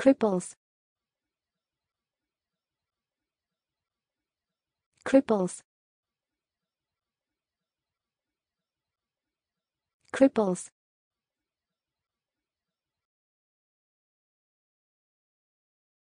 cripples. Cripples. Cripples.